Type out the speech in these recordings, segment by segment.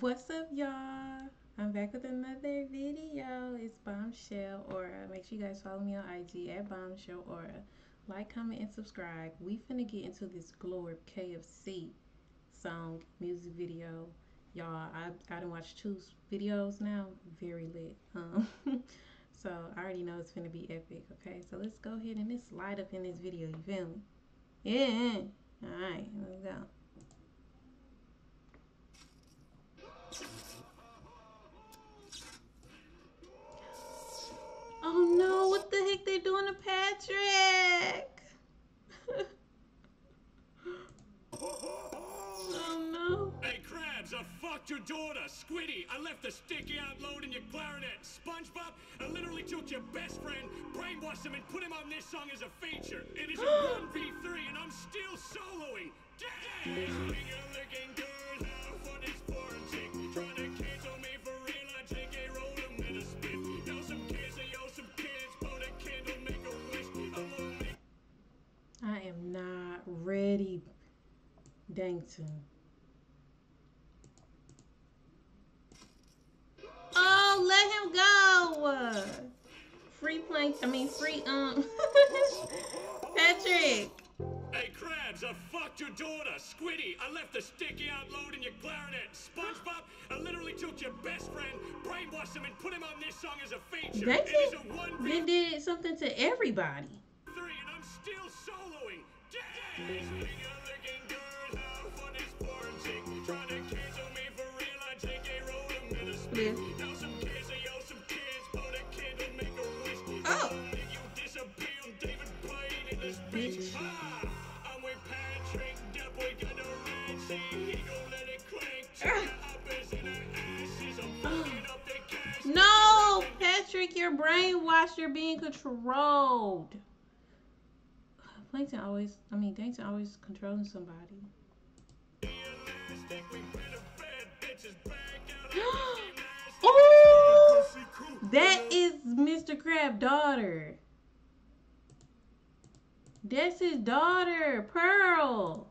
What's up, y'all? I'm back with another video. It's Bombshell Aura. Make sure you guys follow me on IG at Bombshell Aura. Like, comment, and subscribe. We finna get into this Glorb KFC song music video. Y'all, I, I done watched two videos now. Very lit. Um, so I already know it's gonna be epic, okay? So let's go ahead and just light up in this video, you feel me? Yeah. Alright, let's go. Fucked your daughter, Squiddy. I left the sticky out load in your clarinet. SpongeBob, I literally took your best friend, brainwashed him, and put him on this song as a feature. It is a 1v3, and I'm still soloing. Dang! I am not ready, Dankton. Let him go. Free plank. I mean, free um. Patrick. Hey Krabs, I fucked your daughter, Squiddy. I left the sticky out load in your clarinet. SpongeBob, I literally took your best friend, brainwashed him, and put him on this song as a feature. They a 1v3, They did something to everybody. and I'm still soloing. Dang! Trying you're brainwashed. You're being controlled. Plankton always, I mean, Dankton always controlling somebody. Elastic, we better bad bitches back out. oh, that is Mr. Crab daughter. That's his daughter, Pearl.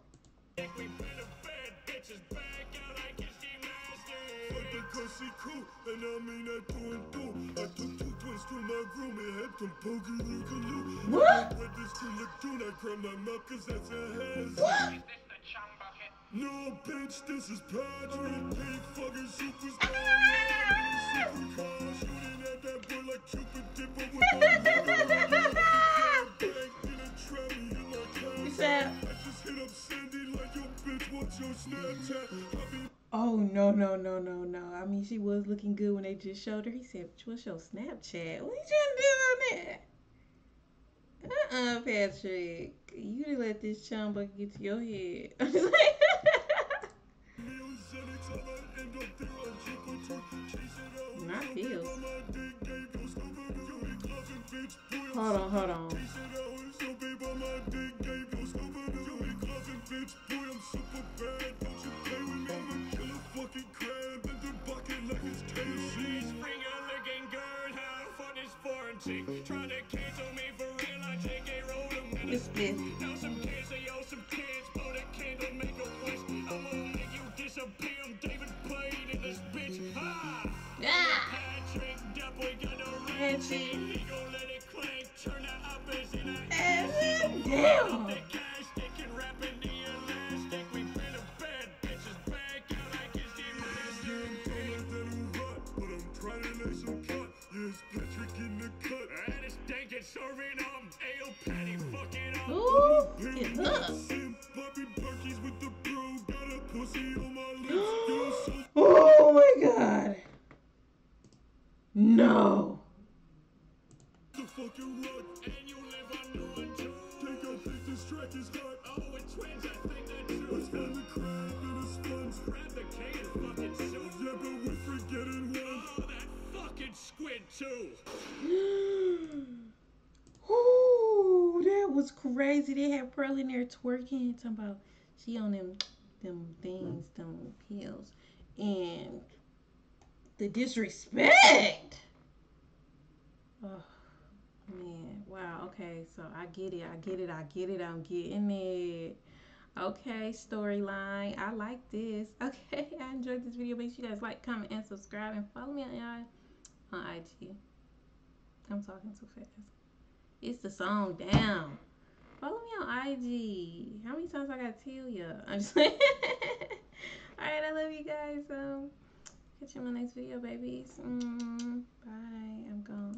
She cool, and I mean that through and through. I took two twins to my room and had them pokey lookaloo. What? With this to Lagoon, I grab my mouth cause that's a hazard. What? No, bitch, this is Patrick, oh. big fucking superstar. Supercar, shooting at that boy like Cupid no no no no no! I mean, she was looking good when they just showed her. He said, "What's your Snapchat? What you trying to do on that?" Uh uh Patrick, you didn't let this chumba get to your head. I'm just like- Xanax, I might quarantine? Trying to cancel me for real, I take a roll, I'm gonna Now some kids, they owe some kids, candle make a wish. I'ma make you disappear, I'm David Blaine in this bitch. Ha! Ah! Patrick, that boy got no He gon' let it clank, turn the in Damn! Lips. Yo, so Oh my god! No! the fucking run. And you live on the one. Take a pic, this track is hot. Oh, with twins, I think that Let's too. the crab in a sponge. Grab the K and fucking soup. Yeah, but we're forgetting one. Oh, that fucking squid too. Ooh, that was crazy. They had Pearl in there twerking, talking about she on them them things, them pills. And the disrespect. Oh man. Wow, okay. So I get it. I get it. I get it. I'm getting it. Okay, storyline. I like this. Okay, I enjoyed this video. Make sure you guys like, comment, and subscribe, and follow me on on IG. I'm talking too fast. It's the song down. Follow me on IG. How many times I gotta tell you? I'm just Alright, I love you guys. Um, catch you in my next video, babies. Mm, bye. I'm gone.